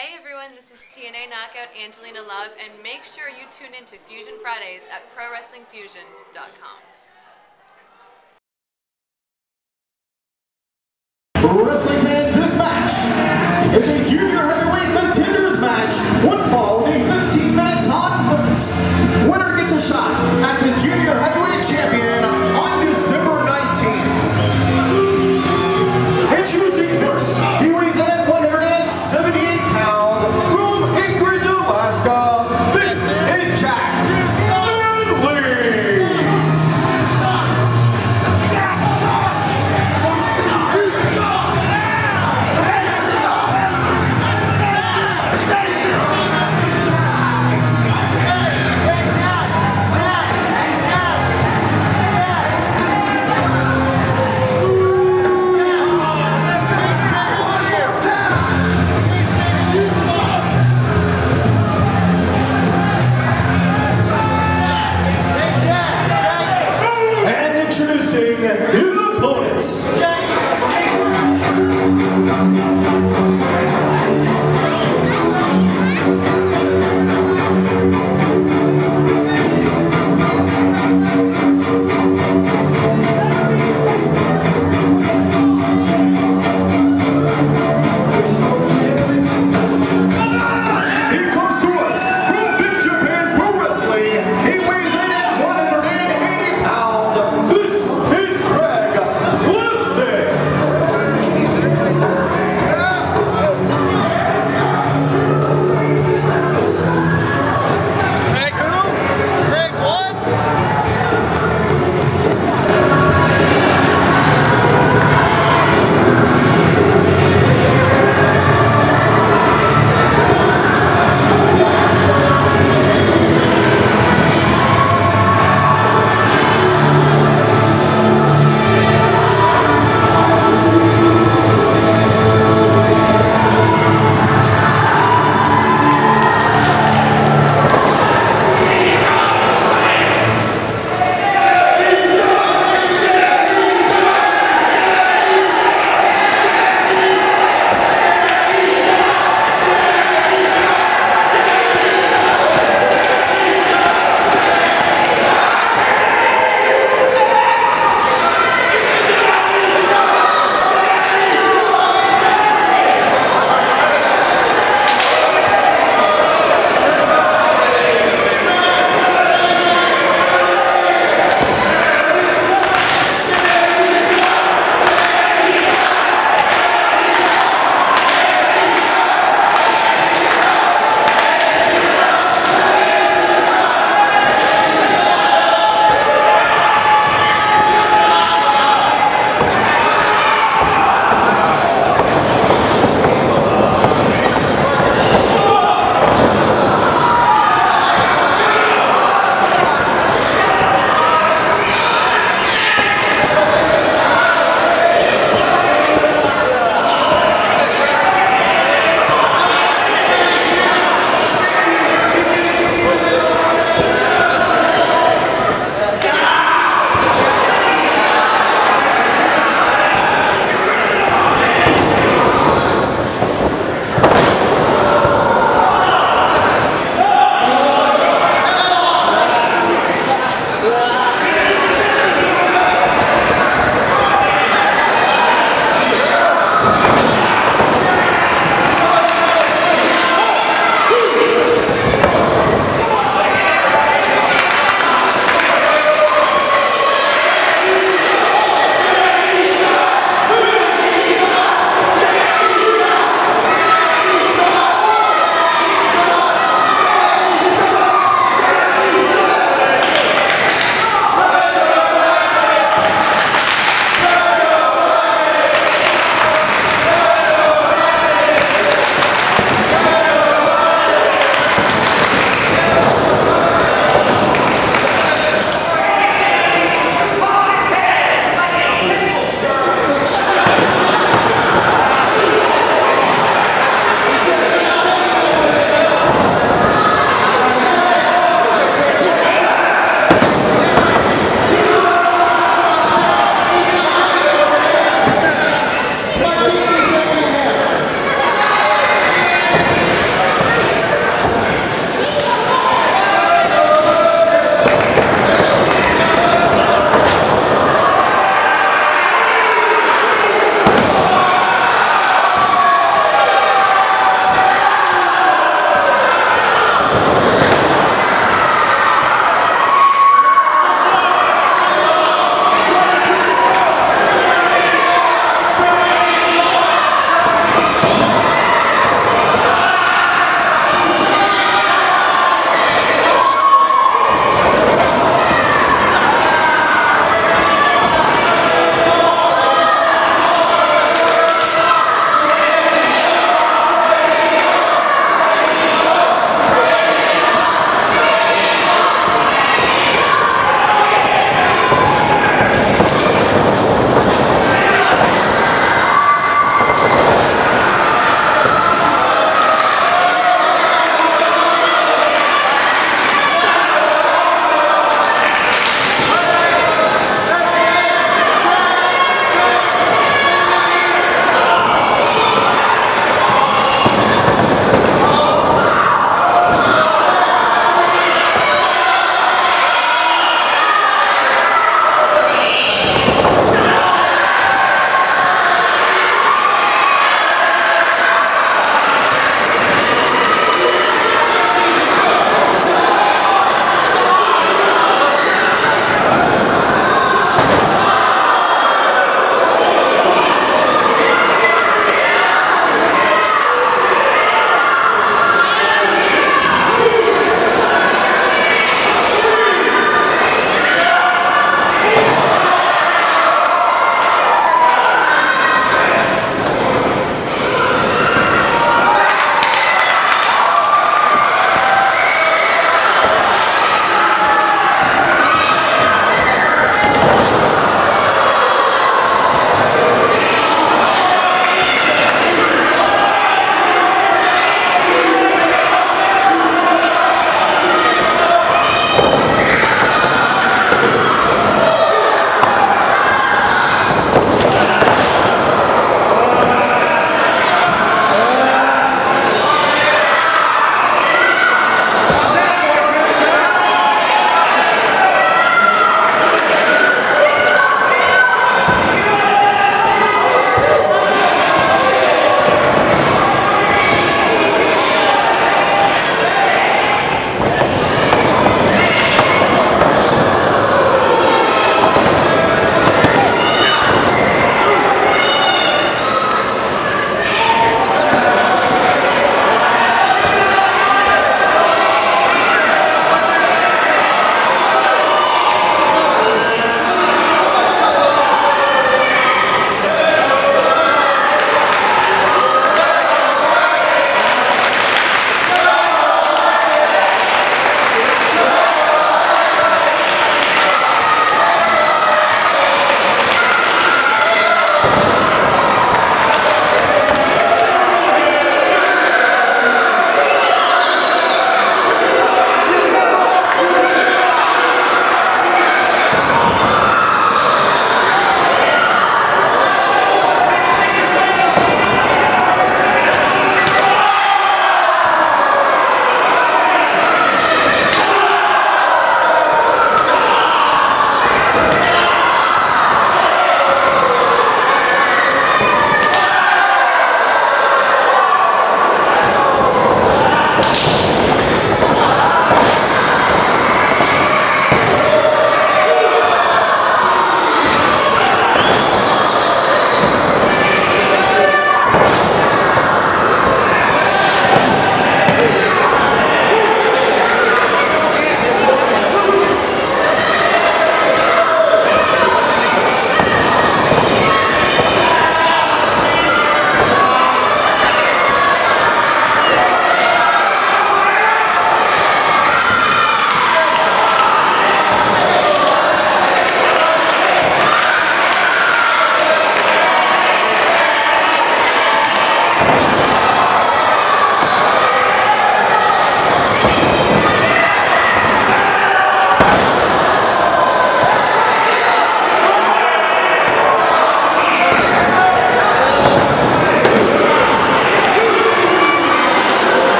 Hey everyone, this is TNA Knockout Angelina Love, and make sure you tune in to Fusion Fridays at ProWrestlingFusion.com.